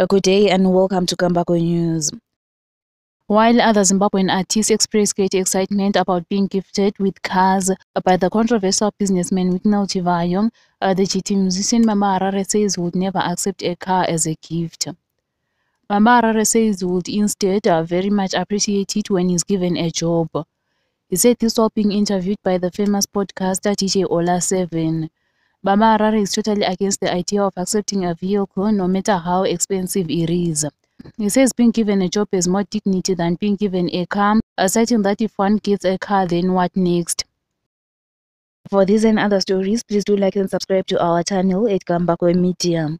A good day and welcome to Gambakwe News. While other Zimbabwean artists express great excitement about being gifted with cars by the controversial businessman Wicknell Chivayo, uh, the GT musician Baba Harare says would never accept a car as a gift. Baba Harare says would instead uh, very much appreciate it when he's given a job. He said this while being interviewed by the famous podcaster DJ Ollah 7. Baba Harare is totally against the idea of accepting a vehicle no matter how expensive it is. He says being given a job has more dignity than being given a car, asserting that if one gets a car, then what next? For these and other stories, please do like and subscribe to our channel at Gambakwe Media.